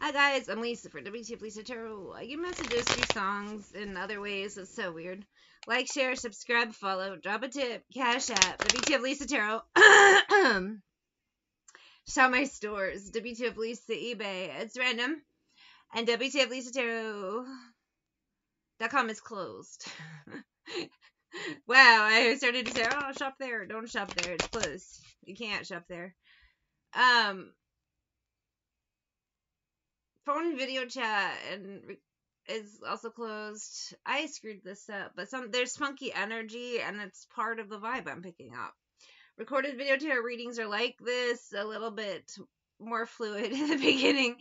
Hi guys, I'm Lisa for WTF Lisa Tarot. I get messages through songs and other ways. It's so weird. Like, share, subscribe, follow, drop a tip, cash app, WTF Lisa Tarot. Shop my stores, WTF Lisa eBay. It's random. And WTF Lisa Tarot.com is closed. wow, I started to say, oh, shop there. Don't shop there. It's closed. You can't shop there. Um, phone video chat and is also closed. I screwed this up, but some there's funky energy and it's part of the vibe I'm picking up. Recorded video tarot readings are like this, a little bit more fluid in the beginning,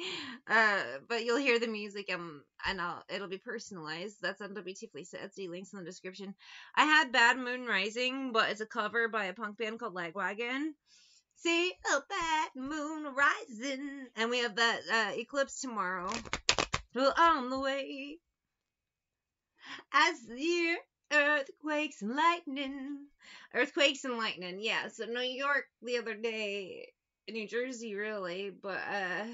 uh, but you'll hear the music and and I'll, it'll be personalized. That's on WT Lisa Etsy. Links in the description. I had Bad Moon Rising, but it's a cover by a punk band called Lagwagon. See a bad moon rising, and we have that uh, eclipse tomorrow. Well, on the way, as the year earthquakes and lightning, earthquakes and lightning. Yeah, so New York the other day, New Jersey really, but uh.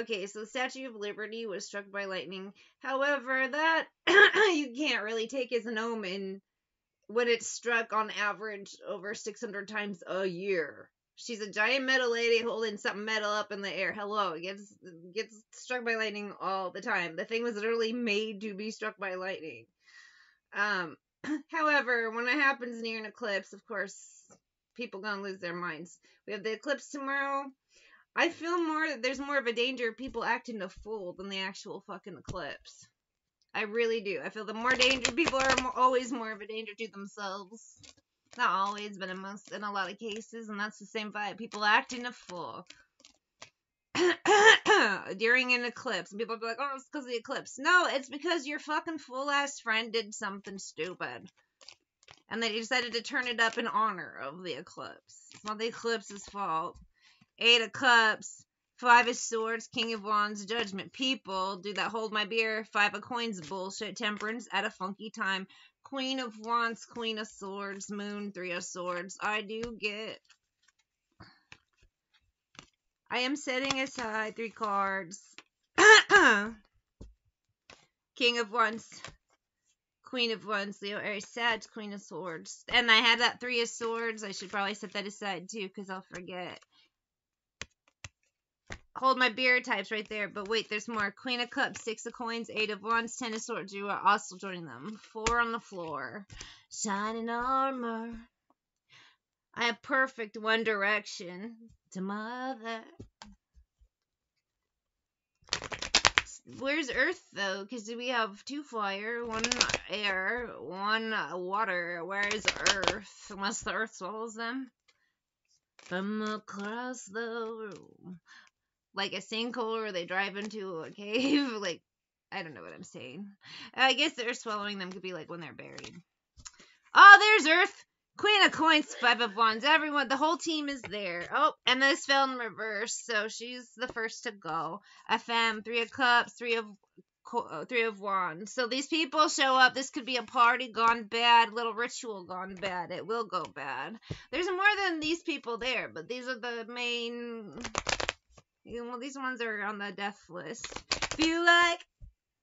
Okay, so the Statue of Liberty was struck by lightning. However, that you can't really take as an omen when it's struck on average over 600 times a year. She's a giant metal lady holding something metal up in the air. Hello, it gets gets struck by lightning all the time. The thing was literally made to be struck by lightning. Um, however, when it happens near an eclipse, of course, people gonna lose their minds. We have the eclipse tomorrow. I feel more that there's more of a danger of people acting a fool than the actual fucking eclipse. I really do. I feel the more danger people are more, always more of a danger to themselves. Not always, but in most in a lot of cases, and that's the same vibe. People acting a fool during an eclipse. And people be like, "Oh, it's because of the eclipse." No, it's because your fucking fool ass friend did something stupid, and they decided to turn it up in honor of the eclipse. It's not the eclipse's fault. Eight of Cups Five of Swords, King of Wands, Judgment. People do that hold my beer. Five of Coins, bullshit. Temperance at a funky time. Queen of Wands, Queen of Swords, Moon, Three of Swords. I do get. I am setting aside three cards. King of Wands, Queen of Wands, Leo, Aries, Sag, Queen of Swords. And I had that Three of Swords. I should probably set that aside too because I'll forget hold my beer types right there. But wait, there's more. Queen of Cups, Six of Coins, Eight of Wands, Ten of Swords. You are also joining them. Four on the floor. Shining armor. I have perfect One Direction to mother. Where's Earth though? Because we have two fire, one air, one water. Where is Earth? Unless the Earth swallows them. From across the room like a sinkhole or they drive into a cave. like, I don't know what I'm saying. I guess they're swallowing them could be like when they're buried. Oh, there's Earth. Queen of Coins, Five of Wands. Everyone, the whole team is there. Oh, and this fell in reverse, so she's the first to go. FM, Three of Cups, Three of uh, Three of Wands. So these people show up. This could be a party gone bad, little ritual gone bad. It will go bad. There's more than these people there, but these are the main well, these ones are on the death list. If you like,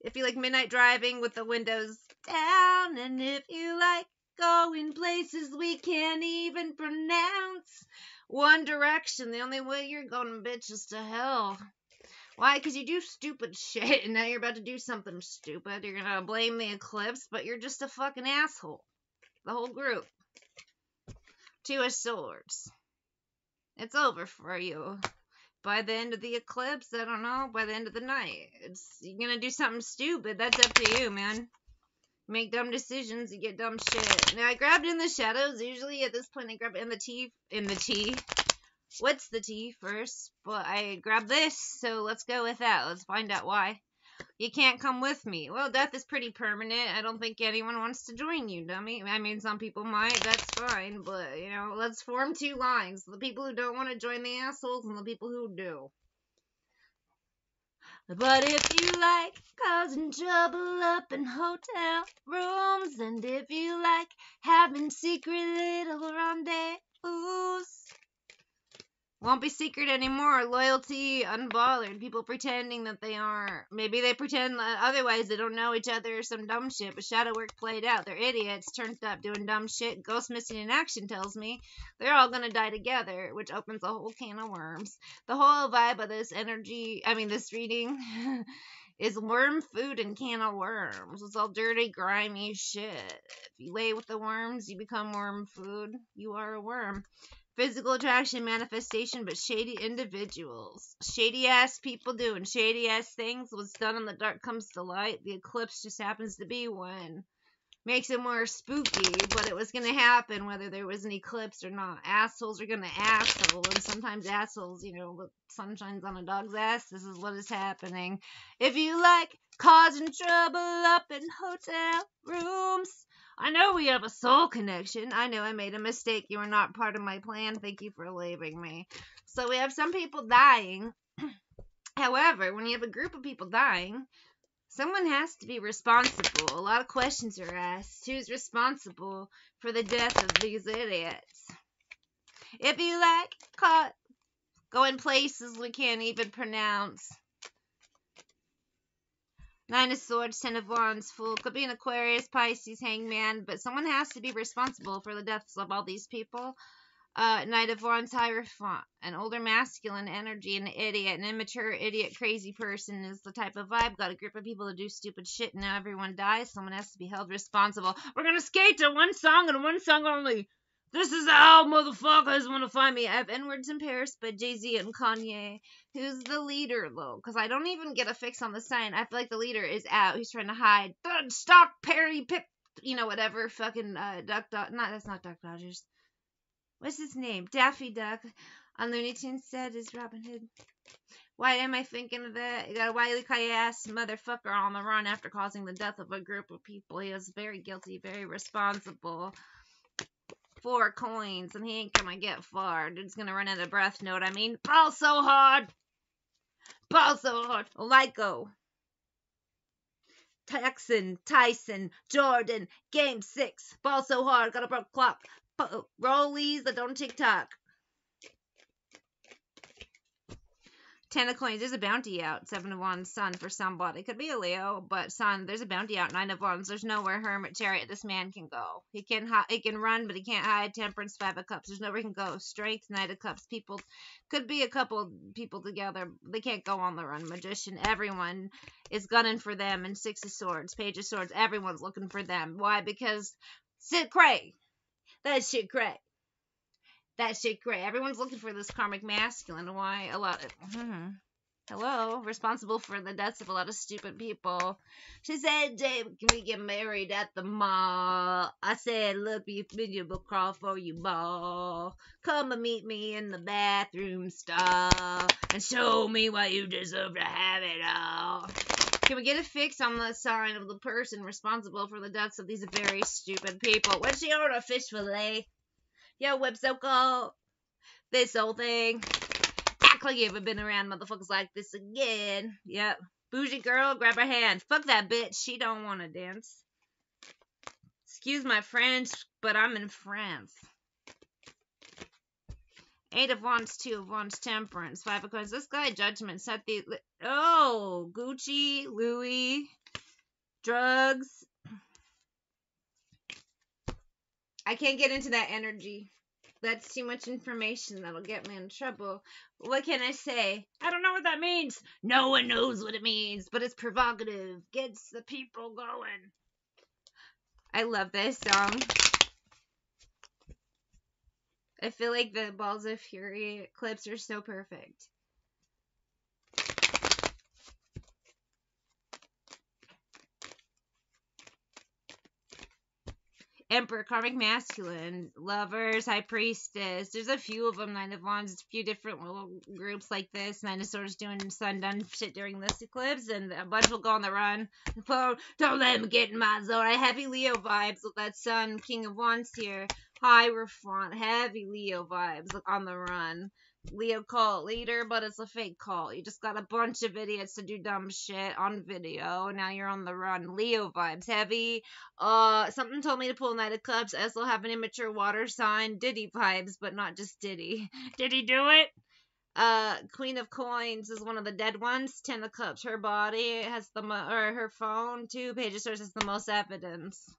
if you like midnight driving with the windows down, and if you like going places we can't even pronounce, One Direction, the only way you're going, bitch, is to hell. Why? Because you do stupid shit, and now you're about to do something stupid. You're gonna blame the eclipse, but you're just a fucking asshole. The whole group. Two of Swords. It's over for you by the end of the eclipse, I don't know, by the end of the night. It's you're gonna do something stupid. That's up to you, man. Make dumb decisions, you get dumb shit. Now I grabbed in the shadows. Usually at this point I grab in the tea in the tea. What's the tea first? But I grabbed this, so let's go with that. Let's find out why. You can't come with me. Well, death is pretty permanent. I don't think anyone wants to join you, dummy. I mean, some people might. That's fine. But, you know, let's form two lines. The people who don't want to join the assholes and the people who do. But if you like causing trouble up in hotel rooms, and if you like having secret little rendezvous, Won't be secret anymore. Loyalty unbothered. People pretending that they aren't. Maybe they pretend that otherwise they don't know each other or some dumb shit. But shadow work played out. They're idiots, turned up, doing dumb shit. Ghost missing in action tells me they're all gonna die together, which opens a whole can of worms. The whole vibe of this energy, I mean, this reading. is worm food and can of worms. It's all dirty, grimy shit. If you lay with the worms, you become worm food. You are a worm physical attraction manifestation, but shady individuals. Shady ass people doing shady ass things. What's done in the dark comes to light. The eclipse just happens to be one. Makes it more spooky, but it was gonna happen whether there was an eclipse or not. Assholes are gonna asshole, and sometimes assholes, you know, look, sun shines on a dog's ass. This is what is happening. If you like causing trouble up in hotel rooms, I know we have a soul connection. I know I made a mistake. You are not part of my plan. Thank you for leaving me. So we have some people dying. However, when you have a group of people dying, someone has to be responsible. A lot of questions are asked. Who's responsible for the death of these idiots? If you like, caught going places we can't even pronounce. Nine of Swords, Ten of Wands, Fool. Could be an Aquarius, Pisces, Hangman, but someone has to be responsible for the deaths of all these people. Uh, Knight of Wands, Hierophant. An older masculine energy, an idiot, an immature idiot, crazy person is the type of vibe. Got a group of people to do stupid shit and now everyone dies. Someone has to be held responsible. We're gonna skate to one song and one song only. This is how motherfuckers want to find me. I have N Words in Paris by Jay Z and Kanye. Who's the leader, though? Because I don't even get a fix on the sign. I feel like the leader is out. He's trying to hide. Thud, Stock Perry Pip, you know, whatever. Fucking uh, Duck. Not, that's not Duck Dodgers. What's his name? Daffy Duck. On Looney Tunes said is Robin Hood. Why am I thinking of that? You got a wily coyote ass motherfucker on the run after causing the death of a group of people. He is very guilty, very responsible four coins and he ain't gonna get far. Dude's gonna run out of breath, know what I mean? Ball so hard! Ball so hard! Lyco. Texan, Tyson, Jordan, game six. Ball so hard, got a broke clock. Rollies that don't tick tock. Ten of coins. There's a bounty out. Seven of wands. Sun for somebody. Could be a Leo, but Sun. There's a bounty out. Nine of wands. There's nowhere Hermit Chariot. This man can go. He can hi- he can run, but he can't hide. Temperance. Five of cups. There's nowhere he can go. Strength. Knight of cups. People could be a couple people together. They can't go on the run. Magician. Everyone is gunning for them. And six of swords. Page of swords. Everyone's looking for them. Why? Because Sid Cray. That shit cray that shit great. Everyone's looking for this karmic masculine. Why a lot of hmm, hello, responsible for the deaths of a lot of stupid people. She said, Dave, can we get married at the mall? I said, look, you video will crawl for you, ball. Come and meet me in the bathroom stall and show me why you deserve to have it all. Can we get a fix on the sign of the person responsible for the deaths of these very stupid people? What's she order? Fish fillet? Yo, Websoko. This whole thing. Act like you haven't been around motherfuckers like this again. Yep. Bougie girl, grab her hand. Fuck that bitch. She don't want to dance. Excuse my French, but I'm in France. Eight of Wands, Two of Wands, Temperance, Five of Coins. This guy, Judgment, set the. Oh, Gucci, Louis, drugs, I can't get into that energy. That's too much information. That'll get me in trouble. What can I say? I don't know what that means. No one knows what it means, but it's provocative. Gets the people going. I love this song. I feel like the Balls of Fury clips are so perfect. Emperor, Karmic Masculine, Lovers, High Priestess. There's a few of them, Nine of Wands, a few different little groups like this. Nine of Swords doing Sun shit during this eclipse, and a bunch will go on the run. Oh, don't let them get in my zone. I heavy Leo vibes with that Sun, King of Wands here. Hierophant, heavy Leo vibes on the run. Leo cult leader, but it's a fake cult. You just got a bunch of idiots to do dumb shit on video. Now you're on the run. Leo vibes heavy. Uh, something told me to pull Knight of Cups. I also have an immature water sign. Diddy vibes, but not just Diddy. Did he do it? Uh, Queen of Coins is one of the dead ones. Ten of Cups, her body has the mo- or her phone. Two Page of Swords has the most evidence.